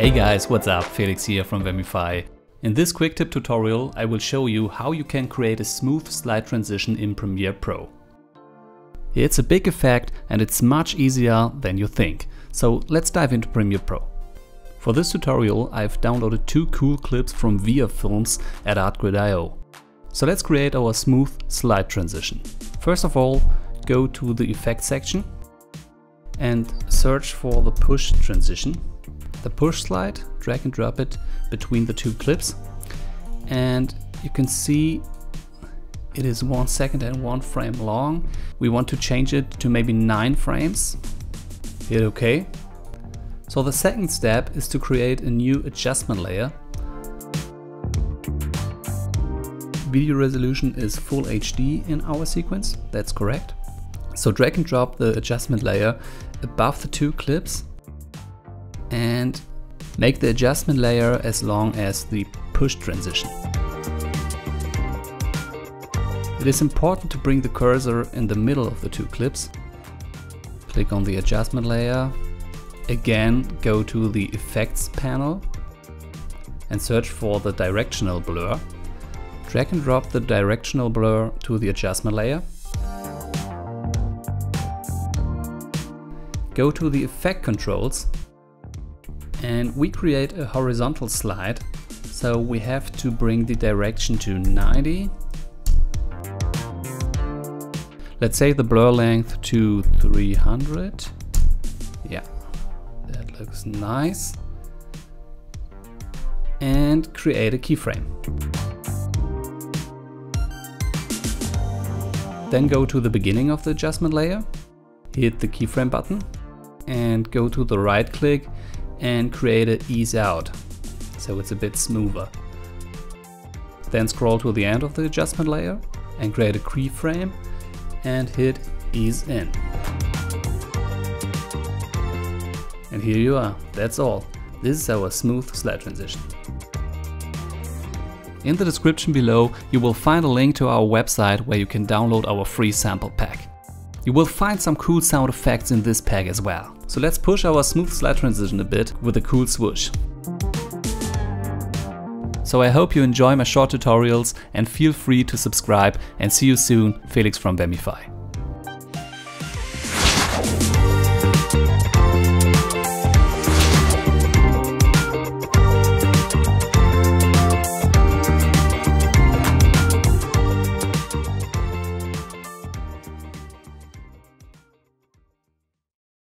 Hey guys, what's up? Felix here from Vamify. In this quick tip tutorial, I will show you how you can create a smooth slide transition in Premiere Pro. It's a big effect and it's much easier than you think. So let's dive into Premiere Pro. For this tutorial, I've downloaded two cool clips from VIA Films at ArtGrid.io. So let's create our smooth slide transition. First of all, go to the effect section and search for the push transition. The push slide, drag and drop it between the two clips. And you can see it is one second and one frame long. We want to change it to maybe nine frames. Hit OK. So the second step is to create a new adjustment layer. Video resolution is full HD in our sequence, that's correct. So drag and drop the adjustment layer above the two clips and make the adjustment layer as long as the push transition. It is important to bring the cursor in the middle of the two clips. Click on the adjustment layer. Again, go to the effects panel and search for the directional blur. Drag and drop the directional blur to the adjustment layer. Go to the effect controls and we create a horizontal slide. So we have to bring the direction to 90. Let's say the blur length to 300. Yeah, that looks nice. And create a keyframe. Then go to the beginning of the adjustment layer, hit the keyframe button and go to the right click and create a ease out so it's a bit smoother. Then scroll to the end of the adjustment layer and create a keyframe and hit ease in. And here you are, that's all. This is our smooth slide transition. In the description below you will find a link to our website where you can download our free sample pack. You will find some cool sound effects in this pack as well. So let's push our smooth slide transition a bit with a cool swoosh. So I hope you enjoy my short tutorials and feel free to subscribe and see you soon, Felix from Vamify.